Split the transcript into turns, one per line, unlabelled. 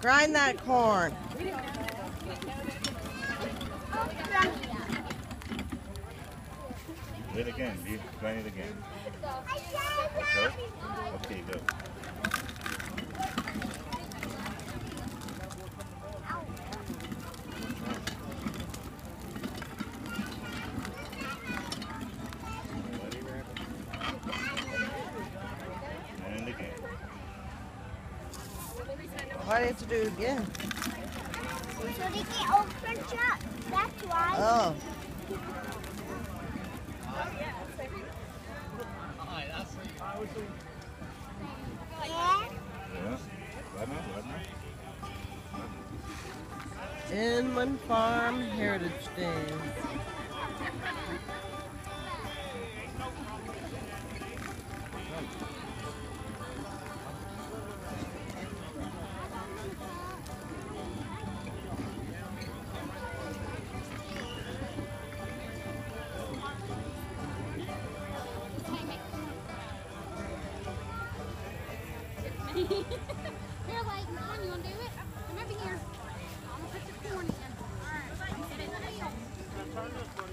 Grind that corn.
Do it again. Do grind it again.
Why do you have to do it again?
So they get all up. That's why.
Oh.
Yeah.
Yeah. Right now, right now.
Inland Farm Heritage Day.
Here, like, on, you wanna do it? Come over here. I'm gonna put the corn in. Alright. Get